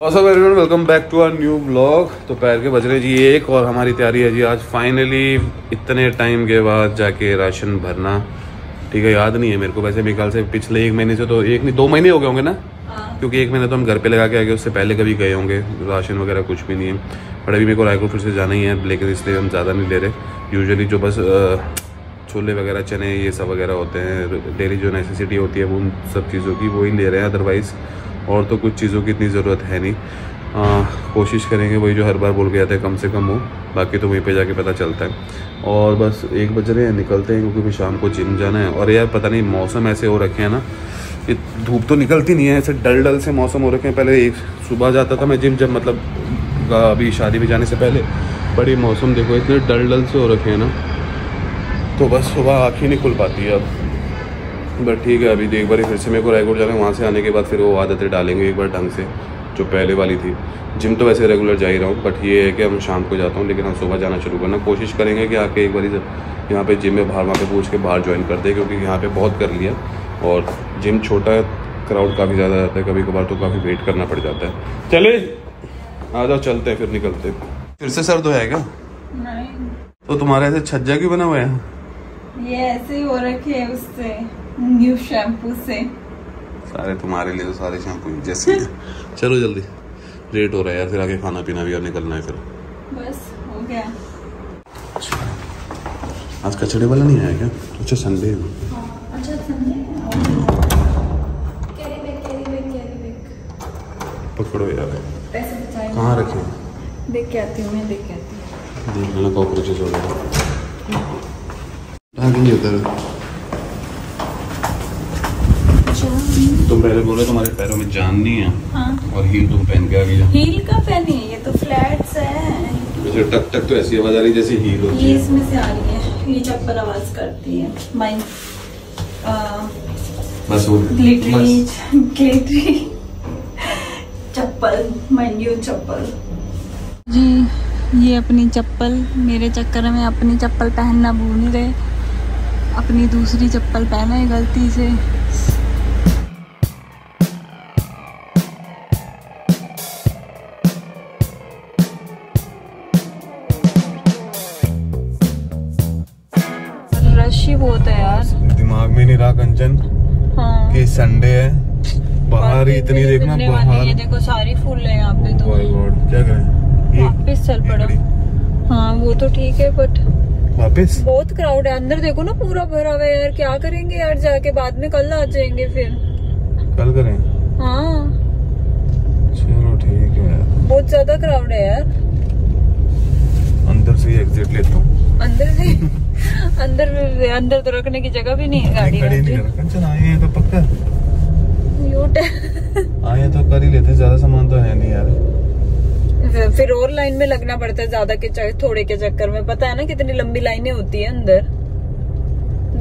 Everyone welcome back to our new blog तो पैर के बज रहे जी एक और हमारी तैयारी है जी। आज फाइनली इतने टाइम के बाद जाके राशन भरना। ठीक है याद नहीं है मेरे को। वैसे मेरे ख्याल से पिछले एक महीने से तो एक नहीं दो महीने हो गए होंगे ना? क्योंकि एक महीने तो हम घर पे लगा के आ गए उससे पहले कभी गए होंगे। राशन वगैरह कुछ भी नहीं है। बट अभी मेरे को रायपुर फिर से जाना ही है लेकिन इसलिए हम ज़्यादा नहीं ले रहे। यूजुअली जो बस छोले वगैरह चने ये सब वगैरह होते हैं। डेली जो नेसेसिटी होती है उन सब चीज़ों की वो ही ले रहे हैं। अदरवाइज़ और तो कुछ चीज़ों की इतनी ज़रूरत है नहीं। आ, कोशिश करेंगे वही जो हर बार बोल गया था कम से कम हो बाकी तो वहीं पे जाके पता चलता है। और बस एक बज रहे हैं निकलते हैं क्योंकि फिर शाम को जिम जाना है। और यार पता नहीं मौसम ऐसे हो रखे हैं ना धूप तो निकलती नहीं है ऐसे डल डल से मौसम हो रखे हैं। पहले एक सुबह जाता था मैं जिम जब मतलब अभी शादी में जाने से पहले। बड़ी मौसम देखो इतने डल डल से हो रखे हैं ना। तो बस सुबह आँख ही नहीं खुल पाती है अब। बट ठीक है अभी एक बार फिर से मेरे को रायगढ़ जाना है वहाँ से आने के बाद फिर वो आदतें डालेंगे एक बार ढंग से जो पहले वाली थी। जिम तो वैसे रेगुलर जा ही रहा हूँ बट ये है कि हम शाम को जाता हूँ लेकिन हम सुबह जाना शुरू करना। कोशिश करेंगे कि आके एक बार यहाँ पे जिम में बाहर वहाँ पे पूछ के बाहर ज्वाइन कर दे क्योंकि यहाँ पे बहुत कर लिया। और जिम छोटा है क्राउड काफ़ी ज़्यादा रहता है कभी कभार तो काफ़ी वेट करना पड़ जाता है। चले आ जाओ चलते हैं फिर निकलते हैं। फिर से सर्द है क्या तो तुम्हारा ऐसे छज्जा क्यों बना हुआ है? ये ऐसे ही हो रखे है उससे। न्यू शैम्पू से। सारे तुम्हारे लिए तो सारे शैम्पू जैसे चलो जल्दी लेट हो रहा है यार फिर आगे खाना पीना भी और निकलना है फिर। बस हो गया। आज कचड़े वाला नहीं आया क्या? अच्छा संडे है। अच्छा संडे पकड़ो यार। कहाँ रखे? देख के आती हूँ मैं देख के आती हूँ। देख लेना कॉकरोचेस वगैरह। भागेंगे उधर? तुम पहले बोले तुम्हारे पैरों में जान नहीं है। हाँ। और हील तुम पहन के आ गई हील का पहनी है? ये तो फ्लैट्स है। जैसे टक टक तो ऐसी आवाज़ आ रही है जैसे हील होती ये है। इसमें से आ रही है। ये चप्पल आवाज़ करती है। माइन बस वो ग्लिटरी ग्लिटरी चप्पल माय न्यू चप्पल। जी ये अपनी चप्पल मेरे चक्कर में अपनी चप्पल पहनना भूल गए। अपनी दूसरी चप्पल पहना है गलती से। कि संडे है। बाहर ही इतनी देखना बाहर। देखो सारी फूल है यहाँ पे तो। गॉड क्या करें? वापस चल पड़ो। हाँ वो तो ठीक है बट वापस? बहुत क्राउड है अंदर देखो ना पूरा भरा हुआ है यार क्या करेंगे यार जाके बाद में कल आ जाएँगे फिर। कल करें? हाँ। चलो ठीक है यार। बहुत ज़्यादा क्राउड है यार। अंदर से ही एग्जिट लेता हूँ। अंदर से अंदर अंदर तो रखने की जगह भी नहीं है गाड़ी खड़ी नहीं कंचन आए हैं तो पक्का। आए हैं तो कर ही लेते ज़्यादा सामान तो है नहीं यार। फिर और लाइन में लगना पड़ता है ज़्यादा के चक्कर थोड़े के चक्कर में। पता है ना कितनी लंबी लाइनें होती है अंदर।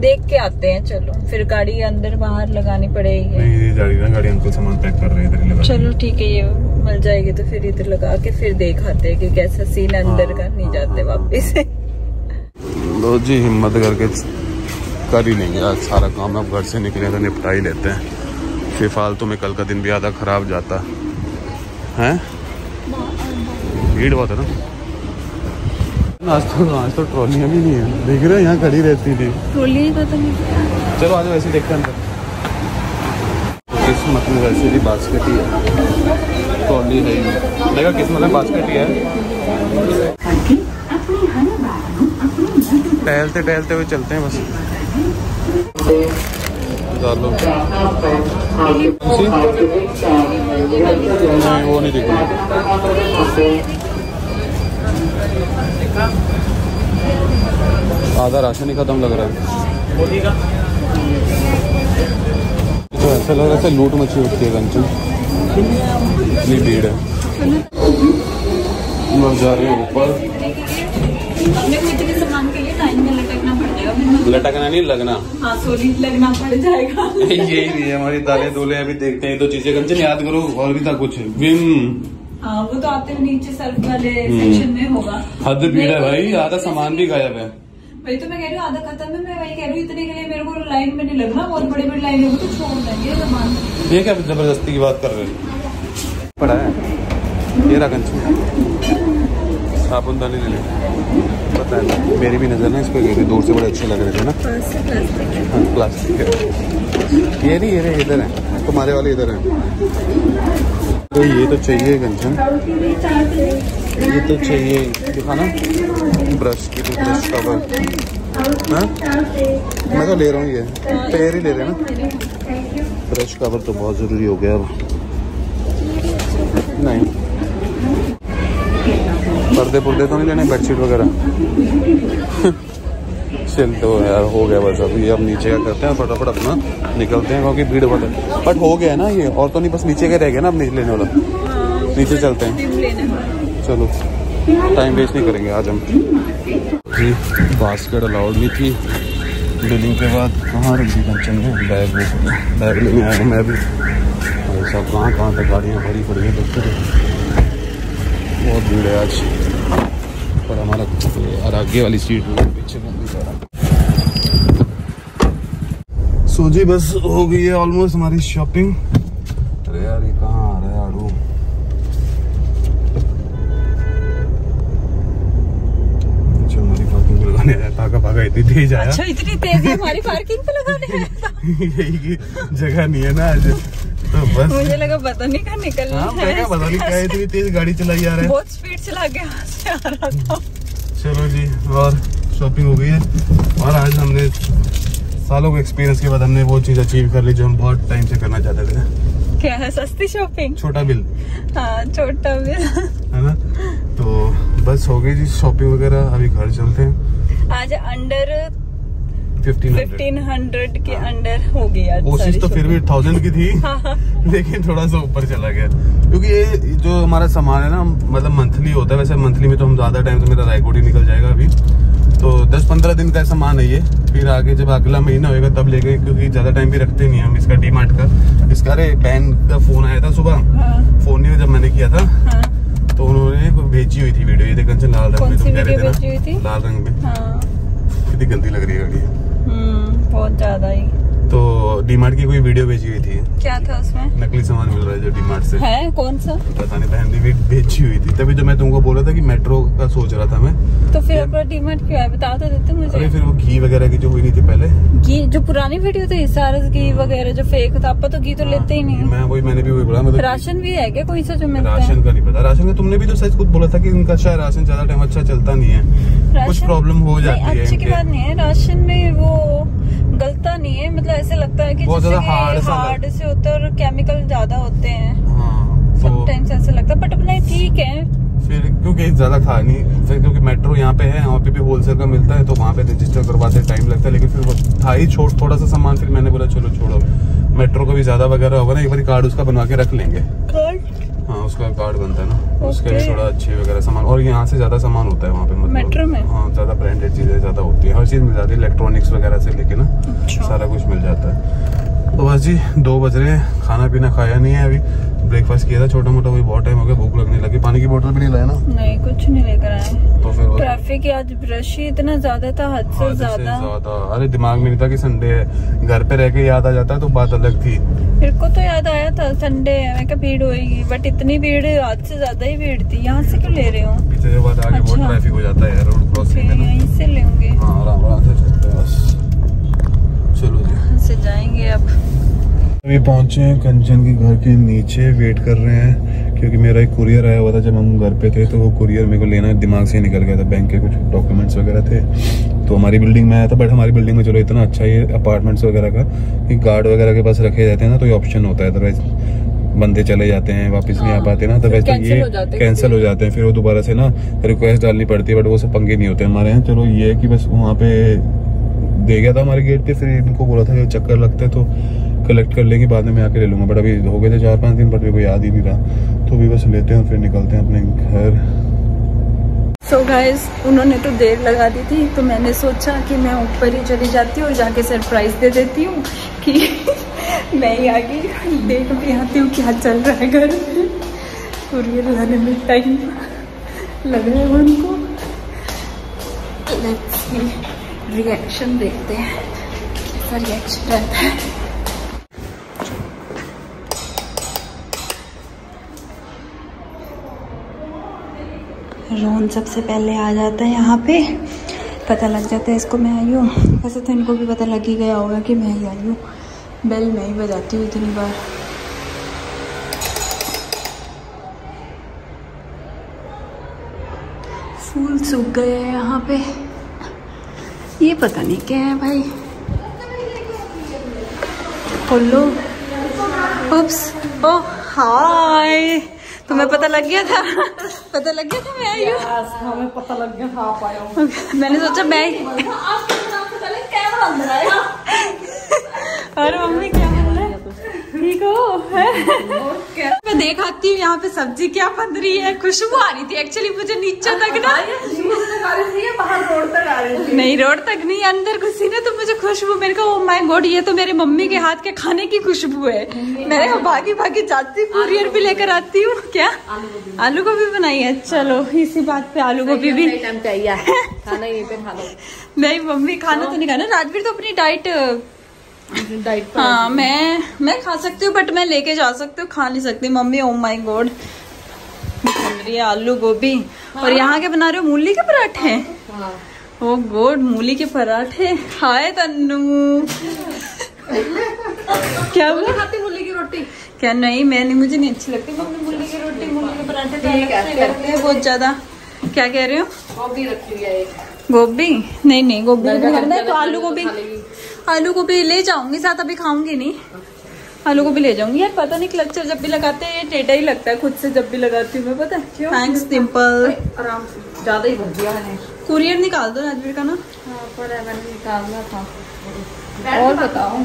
देख के आते हैं चलो। फिर गाड़ी अंदर बाहर लगानी पड़ेगी। गाड़ी ना गाड़ी अंकल सामान पैक कर रहे हैं ही चलो ठीक है ये मिल जाएगी तो फिर इधर लगा के फिर दिखाते हैं कि कैसा सीन है अंदर का। नहीं जाते वापिस। लो जी हिम्मत करके कर ही लेंगे। आज सारा काम अब घर से निकले तो निपटा ही लेते हैं। फिर फालतू में कल का दिन भी आधा खराब जाता। है? भीड़ बहुत है ना? आज तो आज तो ट्रॉलियाँ भी नहीं है। देख रहे हो यहाँ खड़ी रहती थी। ट्रोली पता नहीं चलो आज वैसे देखते हैं अंदर। किस्मत में वैसे भी बास्केट ही है। ट्रॉली है कहा किस्मत में बास्केट ही है। टहलते टहलते हुए चलते हैं बस। नहीं, वो नहीं आधा राशन ही खत्म लग रहा है। तो ऐसा लग रहा है लूट मची होती है कंचन। इतनी भीड़ हैं ऊपर अपने को इतने सामान के लिए टाइम में लटकना नहीं लगना। हाँ लगना पड़ जाएगा। यही नहीं है हमारी दाले दूल्हे अभी देखते हैं तो चीज़ें कंचन याद करो और भी था कुछ। विम। हाँ वो तो आते हुए नीचे सर्फ वाले सेक्शन में होगा। हद भीड़ है भाई तो आधा सामान भी गायब है। वही तो मैं कह रही हूँ आधा खत्म है मैं वही कह रही हूँ इतने के लिए मेरे को लाइन में नहीं लगना बहुत बड़ी बड़ी लाइन है तो छोड़ देंगे सामान। ये क्या ज़बरदस्ती की बात कर रहे हैं? पड़ा है। ये रहा कंचन। साबुन दानी ले ले पता है मेरी भी नज़र ना इस पर गई थी दूर से बड़े अच्छे लग रहे थे ना। हाँ प्लास्टिक है। ये नहीं ये रहे इधर है। तुम्हारे वाले इधर है। तो ये तो चाहिए कंचन। ये तो चाहिए। दिखाना ब्रश की ब्रश कवर हाँ? मैं तो ले रहा हूँ ये। पेयर ही ले रहे हैं ना। ब्रश कवर तो बहुत ज़रूरी हो गया अब। नहीं। पर्दे पुर्दे तो नहीं लेने बेडशीट वगैरह? चल तो यार हो गया बस अभी अब नीचे का करते हैं फटाफट अपना निकलते हैं क्योंकि भीड़ बहुत है। बट हो गया ना ये और तो नहीं बस नीचे का रह गया ना अब नीचे लेने वाला। नीचे चलते हैं। चलो टाइम वेस्ट नहीं करेंगे आज हम। जी बास्केट अलाउड नहीं थी। बिलिंग के बाद कहाँ रख दी कंचन ने बैग बैग लेने आया मैं भी। भाई साहब कहाँ कहाँ तक गाड़ियाँ भरी पड़ी हैं देखते बहुत भीड़ है आज। पर हमारा और आगे वाली सीट पीछे में भी सो जी बस हो गई है ऑलमोस्ट हमारी शॉपिंग अरे यार ये कहाँ आ रहा है आड़ू अच्छा भागा भागा इतनी तेज आया। अच्छा इतनी तेज है हमारी पार्किंग पे लगाने हैं यही की जगह नहीं है ना आज। तो बस। मुझे लगा पता नहीं कहाँ निकलना हाँ नहीं क्या इतनी तेज गाड़ी चलाई जा रहा है। बहुत स्पीड चला के यहाँ से आ रहा था। चलो जी और शॉपिंग हो गई है। और आज हमने सालों के एक्सपीरियंस के बाद हमने वो चीज़ अचीव कर ली जो हम बहुत टाइम से करना चाहते थे। क्या है सस्ती शॉपिंग छोटा बिल हाँ छोटा भी है ना? तो बस हो गई जी शॉपिंग वगैरह अभी घर चलते हैं। आज अंडर फिफ्टीन हंड्रेड के अंडर हो आज कोशिश तो फिर भी थाउज़ेंड की थी। हाँ, हाँ। लेकिन थोड़ा सा ऊपर चला गया। क्योंकि ये जो हमारा सामान है ना मतलब मंथली होता है वैसे मंथली में तो हम ज़्यादा टाइम से मेरा रायकोट ही निकल जाएगा अभी। तो 10-15 दिन का सामान है ये। फिर आगे जब अगला महीना होएगा तब लेंगे क्योंकि ज़्यादा टाइम भी रखते नहीं हम इसका डीमार्ट का। इसका अरे बहन का फ़ोन आया था सुबह। हाँ, फ़ोन नहीं जब मैंने किया था। हाँ, तो उन्होंने भेजी हुई थी वीडियो ये देखन से लाल रंग में तुम कह रहे थे ना थी? लाल रंग में। हाँ, कितनी गंदी लग रही है गाड़ी। बहुत ज़्यादा ही। तो डीमार्ट की कोई वीडियो भेजी हुई थी? क्या था उसमें? नकली सामान मिल रहा है जो डीमार्ट से। है? कौन सा? पता नहीं बहन ने भी भेजी हुई थी। तभी तो मैं तुमको बोला था कि मेट्रो का सोच रहा था मैं। तो फिर अपना डीमार्ट क्यों है? बता तो देते मुझे। अरे फिर वो घी वगैरह की जो हुई नहीं थी पहले। घी जो पुरानी वीडियो थी सारस घी वगैरह जो फेक था आप तो घी तो लेते ही नहीं मैं वही मैंने भी वही बोला मतलब राशन भी है क्या कोई सा जो मिलता राशन का नहीं पता। राशन का तुमने भी तो सच खुद बोला था कि उनका शायद राशन ज़्यादा टाइम अच्छा चलता नहीं है। कुछ प्रॉब्लम हो जाती है अच्छी की बात नहीं है। राशन में वो गलता नहीं है। मतलब ऐसे लगता है कि जैसे सा हार्ड से होता है और केमिकल ज़्यादा होते हैं। हाँ तो ऐसे लगता है बट अपना ठीक है। फिर क्योंकि ज़्यादा था नहीं फिर क्योंकि मेट्रो यहाँ पे है वहाँ पे भी होलसेल का मिलता है तो वहाँ पे रजिस्टर करवाते टाइम लगता है लेकिन फिर वो था ही छोट थोड़ा सा सामान फिर मैंने बोला चलो छोड़ो मेट्रो का भी ज़्यादा वगैरह होगा ना एक बार कार्ड उसका बनवा के रख लेंगे। हाँ उसका कार्ड बनता है ना उसके लिए थोड़ा अच्छे वगैरह सामान और यहाँ से ज़्यादा सामान होता है वहाँ पे मतलब मेट्रो में? हाँ ज़्यादा ब्रांडेड चीज़ें ज़्यादा होती है। हर चीज़ मिल जाती है इलेक्ट्रॉनिक्स वगैरह से लेके ना अच्छा। सारा कुछ मिल जाता है। तो बस जी दो बज रहे हैं। खाना पीना खाया नहीं है अभी। ब्रेकफास्ट किया था छोटा मोटा वही बहुत टाइम हो गया भूख लगने लगी। पानी की बोतल भी नहीं लाया ना? नहीं कुछ नहीं लेकर आए। तो फिर ट्रैफ़िक आज रश ही इतना ज़्यादा था हद से ज़्यादा। ज़्यादा। अरे दिमाग में नहीं था कि संडे है। घर पे रह के याद आ जाता है तो बात अलग थी। मेरे को तो याद आया था संडे है। मैं क्या भीड़ होएगी बट इतनी भीड़ आज से ज़्यादा ही भीड़ थी। यहाँ से क्यों ले रहे हो? पीछे के बाद आगे बहुत अच्छा। ट्रैफ़िक हो जाता है रोड क्रॉसिंग में यहीं से लेंगे। हाँ आराम आराम से चलते हैं बस। से जाएँगे अब। अभी पहुँचे हैं कंचन के घर के नीचे वेट कर रहे हैं क्योंकि मेरा एक कुरियर आया हुआ था जब हम घर पे थे तो वो कुरियर मेरे को लेना दिमाग से ही निकल गया था बैंक के कुछ डॉक्यूमेंट्स वगैरह थे। तो हमारी बिल्डिंग में आया था बट हमारी बिल्डिंग में चलो इतना अच्छा ये अपार्टमेंट्स वगैरह का कि गार्ड वगैरह के पास रखे जाते हैं ना तो ये ऑप्शन होता है अदरवाइज़ बंदे चले जाते हैं वापस नहीं आ हाँ, पाते ना तो वैसे ये कैंसिल हो जाते हैं फिर वो दोबारा से ना रिक्वेस्ट डालनी पड़ती है बट वो सब पंगे नहीं होते हमारे यहाँ। चलो ये है कि बस वहाँ पे दे गया था हमारे गेट पे, फिर इनको बोला था चक्कर लगता है तो कलेक्ट कर लेंगे, बाद में आके ले लूँगा। बट अभी हो गए थे चार पाँच दिन बट मेरे को याद ही नहीं रहा। तो अभी बस लेते हैं फिर निकलते हैं अपने घर। सो so गाइस उन्होंने तो देर लगा दी थी तो मैंने सोचा कि मैं ऊपर ही चली जाती हूँ और जाके सरप्राइज़ दे देती हूँ कि मैं ही आगे देख भी आती हूँ क्या चल रहा है घर। में कुरियर लाने में टाइम लग रहा है उनको। लेट्स सी रिएक्शन देखते हैं। कैसा रिएक्शन रहता है। रोहन सबसे पहले आ जाता है यहाँ पे। पता लग जाता है इसको मैं आई हूँ। वैसे तो इनको भी पता लग ही गया होगा कि मैं ही आई हूँ। बेल मैं ही बजाती हूँ इतनी बार। फूल सूख गए हैं यहाँ पे। ये पता नहीं क्या है भाई। हेलो उप्स ओ हाय तुम्हें पता लग गया था? पता लग गया था मैं आई हूँ? हमें पता लग गया था आप आए हो। मैंने सोचा मैं और मम्मी ठीक हो? मैं देख आती हूँ यहाँ पे सब्ज़ी क्या बन रही है। खुशबू आ रही थी। एक्चुअली मुझे नीचे तक ना बाहर रोड तक आ रही थी। नहीं रोड तक नहीं अंदर घुसी ना तो मुझे खुशबू। मेरे को माय गॉड ये तो मेरी मम्मी के हाथ के खाने की खुशबू है। मैं भागी भागी जाती कुरियर भी लेकर आती हूँ। क्या? आलू गोभी। बनाई है। चलो इसी बात पे आलू गोभी भी। खाना यहीं पे खाना नहीं मम्मी खाना तो नहीं खाना। राजवीर तो अपनी डाइट हाँ मैं मैं खा सकती हूँ बट मैं लेके जा सकती हूँ खा नहीं सकती। मम्मी ओ माय गॉड रही है आलू गोभी। हाँ। और यहाँ के बना रहे हो मूली के पराठे? हाँ ओ गॉड मूली के पराठे। हाय तन्नू। क्या हुआ? खाती मूली की रोटी। क्या नहीं मैं नहीं मुझे नहीं अच्छी लगती मम्मी मूली की रोटी मूली के पराठे तो ठीक है, हैं बहुत ज़्यादा। क्या कह रहे हो? गोभी रखी हुई है गोभी? नहीं नहीं गोभी है, तो आलू गोभी खा को भी ले जाऊँगी साथ अभी खाऊँगी नहीं। आलू गोभी ले जाऊँगी यार पता नहीं क्लचर जब भी लगाते हैं ये टेढ़ा ही लगता है खुद से जब भी लगाती हूँ मैं पता है थैंक्स सिंपल आराम से ज़्यादा ही भर दिया मैंने कुरियर निकाल दो राजवीर का ना। हाँ पर मैंने निकालना था। और बताओ।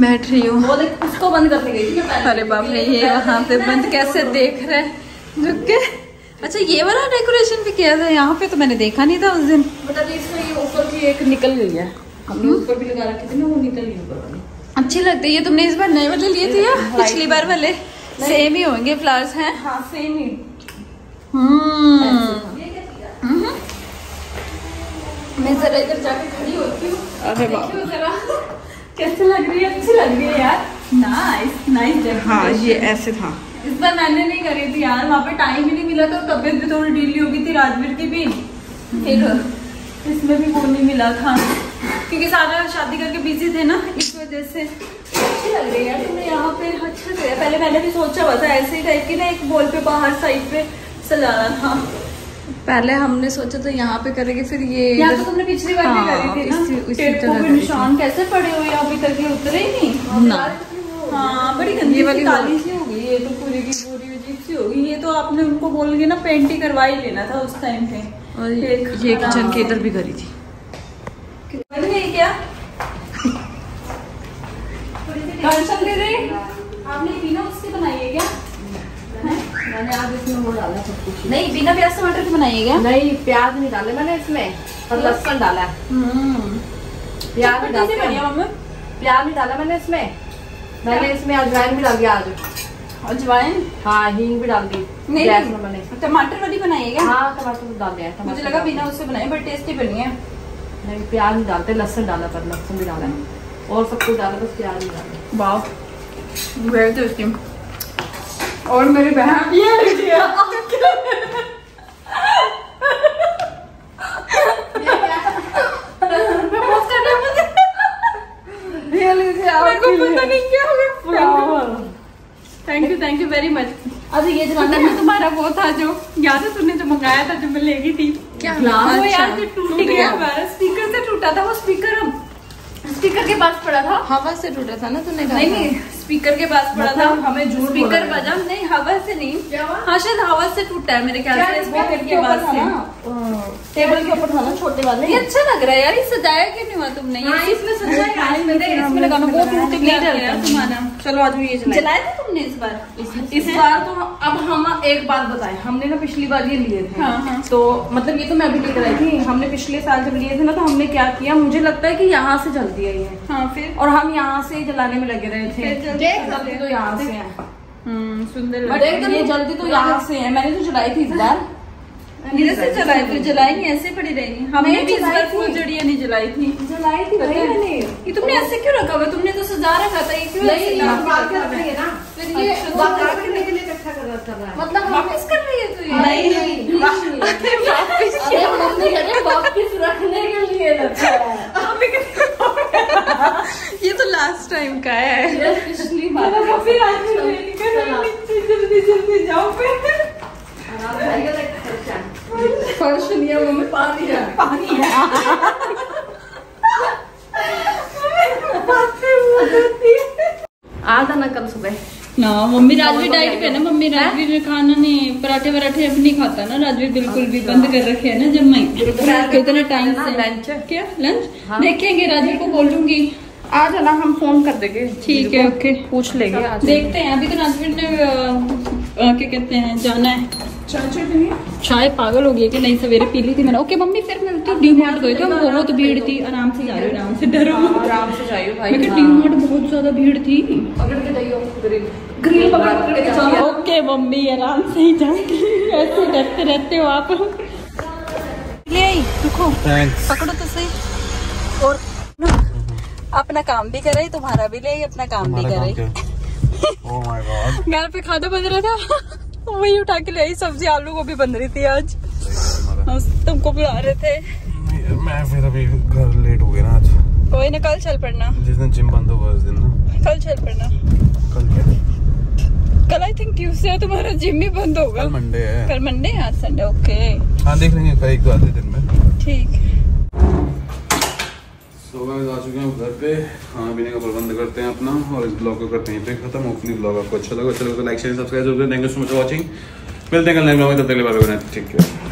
बैठ रही हूँ। उसको बंद करने गई अरे बाप रे ये वहाँ पे बंद कैसे देख रहे हैं? झुक के। अच्छा ये वाला डेकोरेशन भी किया था यहाँ पे तो मैंने देखा नहीं था उस दिन। बता दी इसमें ये ऊपर की एक निकल गई है। हमने ऊपर भी लगा रखी थी ना वो निकल गई ऊपर वाली। अच्छी लगती है ये तुमने इस बार नए वाले लिए थे या पिछली बार वाले? सेम ही होंगे फ्लावर्स हैं। हाँ सेम ही। हम्म। हम्म। मैं जरा इधर जाके खड़ी होती हूँ। अरे कैसे लग रही है? अच्छी लग रही है यार। नाइस नाइस हाँ ये ऐसे था। इस बार मैंने नहीं करी थी यार वहाँ पे टाइम ही नहीं मिला था तबीयत भी थोड़ी ढीली हो गई थी राजवीर की भी। फिर इसमें भी वो नहीं मिला था। क्योंकि सारा शादी करके बिज़ी थे ना इस वजह से। अच्छी लग रही है तुमने यहाँ पे अच्छा से। पहले मैंने भी सोचा हुआ था ऐसे ही टाइप की ना एक बॉल पे बाहर साइड पे सजाना था। पहले हमने सोचा तो यहाँ पे करेंगे फिर ये यहाँ तो तुमने पिछली बार हाँ, करी थी ना। इसी- इसी तरह पे निशान कैसे पड़े हुए अभी तक ये उतरे ही नहीं। हाँ बड़ी गंदी वाली काली सी हो ये तो पूरी की पूरी अजीब सी हो गई। ये तो आपने उनको बोल के ना पेंट ही करवा ही लेना था उस टाइम पे। और ये ये किचन के इधर भी करी थी। बन गई क्या? टेंशन ले रही आपने बिना उससे बनाई है क्या? मैंने आज इसमें वो डाला सब कुछ। नहीं बिना प्याज टमाटर की बनाई क्या? नहीं प्याज नहीं डाले मैंने इसमें। और लहसुन डाला हम्म। प्याज नहीं डाला प्याज नहीं डाला मैंने इसमें। मैंने इसमें अजवाइन भी डाल दिया आज। अजवाइन हाँ हींग भी डाल दी। नहीं टमाटर वाली बनाई है हाँ टमाटर तो डाल दिया मुझे लगा बिना उससे बनाई बट टेस्टी बनी है। नहीं प्याज नहीं डालते लहसुन डाला पर लहसुन भी डाला और सब कुछ डाला बस प्याज नहीं डाला। वाह वेरी टेस्टी और मेरी बहन। ये लीजिए ये लीजिए मेरे को पता नहीं क्या thank you thank you very much अभी ये मतलब में तुम्हारा वो था जो याद है तुमने जो मंगाया था जो मैं लेगी थी? क्या? वो यार जो टूट गया। हमारा। स्पीकर से टूटा था वो स्पीकर हम स्पीकर के पास पड़ा था। हवा से टूटा था ना तूने कहा नहीं नहीं स्पीकर के पास पड़ा था। मतलब हमें झूठ स्पीकर बजा। नहीं हवा से नहीं। हाँ शायद हवा से टूटा है मेरे ख्याल से स्पीकर के पास से। टेबल के ऊपर था ना छोटे वाले? ये अच्छा लग रहा है यार ये सजाया क्यों नहीं हुआ तुमने? इसमें सजाया इसमें लगाना वो टूट गया तुम्हारा। चलो आज ये चलाए जलाया था तुमने इस बार? इस बार तो अब हम एक बात बताएँ। हमने ना पिछली बार ये लिए थे। हाँ, हाँ। तो मतलब ये तो मैं अभी लेकर आई थी। हमने पिछले साल जब लिए थे ना तो हमने क्या किया? मुझे लगता है कि यहाँ से जलती है ये। हाँ फिर? और हम यहाँ से जलाने में लगे रहे थे। जल्दी जल्दी तो यहाँ से है। हम्म सुंदर ये जल्दी तो यहाँ से है। मैंने तो जलाई थी इस बार। धीरे से जलाई तो जलाई नहीं ऐसे पड़ी रहेगी। हमने भी इस बार थी। नहीं जलाई थी। जलाई थी भाई मैंने। ये तुमने ऐसे क्यों रखा हुआ? तुमने तो सजा रखा था ये क्यों नहीं बात कर रही है? ना। फिर ये बात करने के लिए इकट्ठा कर मतलब वापस कर रही है तू ये। नहीं, नहीं वापस अरे मम्मी कह रही वापस रखने के लिए रखा है। ये तो लास्ट टाइम का है। पिछली बार फिर आज जल्दी जल्दी जाओ। फिर आराम से आएगा देख, खर्चा। फर्श नहीं है मम्मी पानी है। पानी है। आ जाना कल सुबह। ना मम्मी राजवीर डाइट पे है ना मम्मी राजवीर खाना नहीं पराठे वराठे अब नहीं खाता ना राजवीर बिल्कुल भी बंद कर रखे है ना जब मैं कितने टाइम से लंच क्या? लंच देखेंगे राजवीर को बोलूँगी आ जाना हम फ़ोन कर देंगे। ठीक है। ओके। पूछ लेंगे। देखते हैं। अभी तो राजवीर ने क्या कहते हैं जाना है। चाय पागल हो गई कि नहीं सवेरे पी ली थी मैंने। ओके मम्मी फिर मिलती हूँ डी मार्ट गए थे। हम बहुत भीड़ थी। आराम से जा रहे हो आराम से डरो। आराम से जाइयो भाई मैं डी मार्ट बहुत ज़्यादा भीड़ थी। पकड़ के जाइयो ग्रिल ग्रिल पकड़ पकड़ के जाइयो। ओके मम्मी आराम से ही जाएँगे ऐसे डरते रहते हो आप। रुको। पकड़ो तो सही। और अपना काम भी करे तुम्हारा भी ले आई अपना काम भी करे ओह घर पे खाना बन रहा था। वही उठा के ले आई सब्ज़ी आलू गोभी बन रही थी आज। हम तुमको बुला रहे थे। मैं फिर अभी घर लेट हो गया ना आज। कोई ना कल चल पड़ना। जिस दिन जिम बंद होगा उस दिन ना। कल चल पड़ना। कल क्या? कल आई थिंक ट्यूसडे तुम्हारा जिम ही बंद होगा। कल मंडे है। कल मंडे है आज संडे ओके हाँ देख लेंगे कल एक दो आधे दिन में। ठीक सो गाइस आ चुके हैं घर पे। खाना पीने का प्रबंध करते हैं अपना और इस ब्लॉग को करते हैं पे खत्म। होपफुली ब्लॉग आपको अच्छा लगा। अच्छा लगा तो लाइक शेयर सब्सक्राइब ज़रूर thank you so much watching मिलते हैं कल नए ब्लॉग में। तब तक बाय बाय। ठीक है